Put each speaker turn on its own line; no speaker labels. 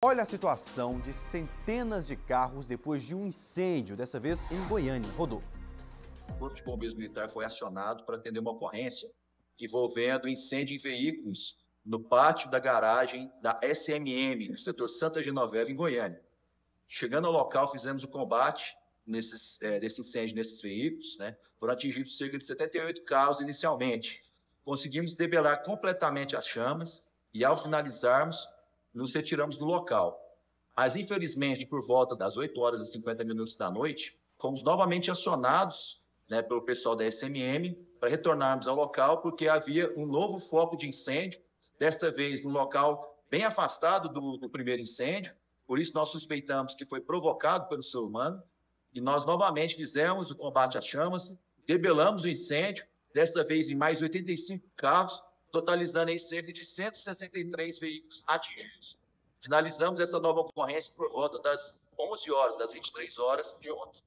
Olha a situação de centenas de carros depois de um incêndio, dessa vez em Goiânia. Rodou.
O Corpo de Bombeiros Militar foi acionado para atender uma ocorrência envolvendo incêndio em veículos no pátio da garagem da SMM, no setor Santa Genoveva, em Goiânia. Chegando ao local, fizemos o combate nesses, é, desse incêndio nesses veículos. Né? Foram atingidos cerca de 78 carros inicialmente. Conseguimos debelar completamente as chamas e, ao finalizarmos, nos retiramos do local. Mas, infelizmente, por volta das 8 horas e 50 minutos da noite, fomos novamente acionados né, pelo pessoal da SMM para retornarmos ao local, porque havia um novo foco de incêndio, desta vez no local bem afastado do, do primeiro incêndio. Por isso, nós suspeitamos que foi provocado pelo ser humano. E nós novamente fizemos o combate às chamas, debelamos o incêndio, desta vez em mais 85 carros, totalizando aí cerca de 163 veículos atingidos. Finalizamos essa nova ocorrência por volta das 11 horas, das 23 horas de ontem.